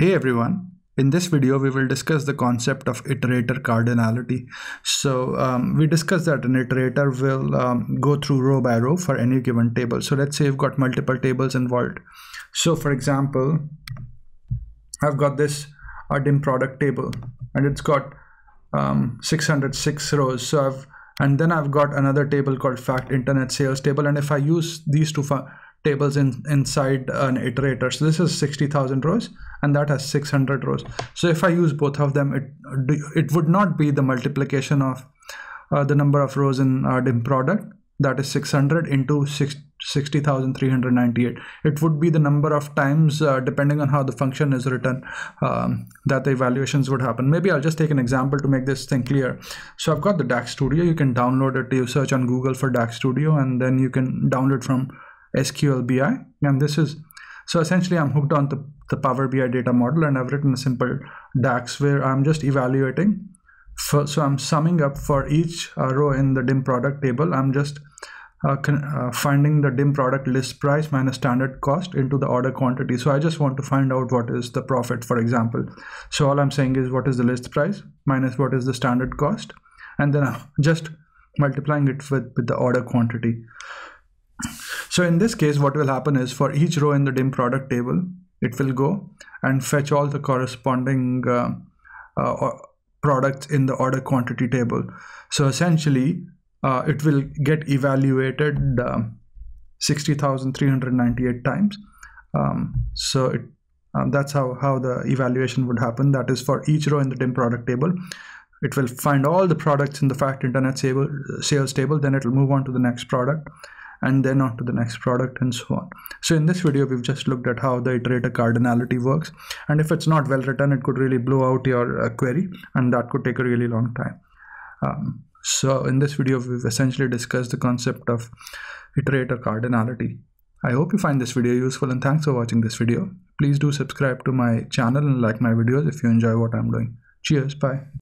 Hey everyone, in this video we will discuss the concept of iterator cardinality. So um, we discussed that an iterator will um, go through row by row for any given table. So let's say you've got multiple tables involved. So for example, I've got this dim product table and it's got um, 606 rows. So I've and then I've got another table called fact internet sales table and if I use these two tables in, inside an iterator. So this is 60,000 rows and that has 600 rows. So if I use both of them, it, it would not be the multiplication of uh, the number of rows in our dim product that is 600 into 60,398. It would be the number of times uh, depending on how the function is written um, that the evaluations would happen. Maybe I'll just take an example to make this thing clear. So I've got the DAX Studio. You can download it. You search on Google for DAX Studio and then you can download from SQL BI. And this is, so essentially I'm hooked on the, the Power BI data model and I've written a simple DAX where I'm just evaluating. For, so I'm summing up for each uh, row in the dim product table. I'm just uh, uh, finding the dim product list price minus standard cost into the order quantity. So I just want to find out what is the profit, for example. So all I'm saying is what is the list price minus what is the standard cost, and then I'm just multiplying it with, with the order quantity. So in this case, what will happen is for each row in the dim product table, it will go and fetch all the corresponding uh, uh, products in the order quantity table. So essentially, uh, it will get evaluated um, 60,398 times. Um, so it, um, that's how, how the evaluation would happen. That is for each row in the dim product table. It will find all the products in the fact internet sales table, then it will move on to the next product and then on to the next product and so on. So in this video, we've just looked at how the iterator cardinality works. And if it's not well written, it could really blow out your uh, query and that could take a really long time. Um, so in this video, we've essentially discussed the concept of iterator cardinality. I hope you find this video useful and thanks for watching this video. Please do subscribe to my channel and like my videos if you enjoy what I'm doing. Cheers, bye.